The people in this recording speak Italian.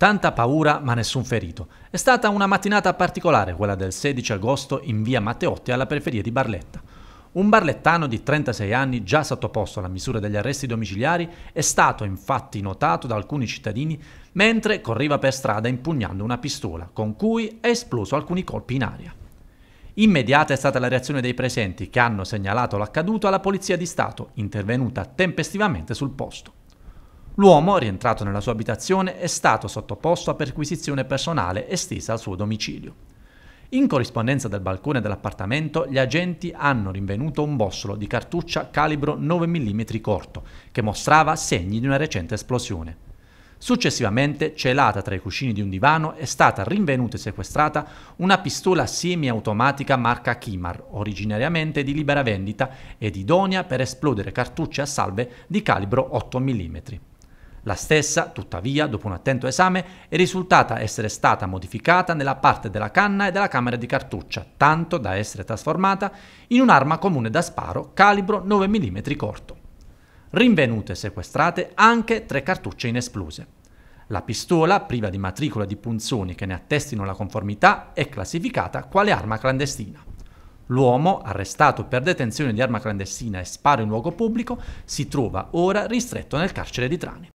Tanta paura ma nessun ferito. È stata una mattinata particolare quella del 16 agosto in via Matteotti alla periferia di Barletta. Un barlettano di 36 anni, già sottoposto alla misura degli arresti domiciliari, è stato infatti notato da alcuni cittadini mentre correva per strada impugnando una pistola, con cui è esploso alcuni colpi in aria. Immediata è stata la reazione dei presenti che hanno segnalato l'accaduto alla Polizia di Stato, intervenuta tempestivamente sul posto. L'uomo, rientrato nella sua abitazione, è stato sottoposto a perquisizione personale estesa al suo domicilio. In corrispondenza del balcone dell'appartamento, gli agenti hanno rinvenuto un bossolo di cartuccia calibro 9 mm corto, che mostrava segni di una recente esplosione. Successivamente, celata tra i cuscini di un divano, è stata rinvenuta e sequestrata una pistola semiautomatica marca Kimar, originariamente di libera vendita ed idonea per esplodere cartucce a salve di calibro 8 mm. La stessa, tuttavia, dopo un attento esame, è risultata essere stata modificata nella parte della canna e della camera di cartuccia, tanto da essere trasformata in un'arma comune da sparo calibro 9 mm corto. Rinvenute e sequestrate anche tre cartucce inesplose. La pistola, priva di matricola di punzoni che ne attestino la conformità, è classificata quale arma clandestina. L'uomo, arrestato per detenzione di arma clandestina e sparo in luogo pubblico, si trova ora ristretto nel carcere di Trani.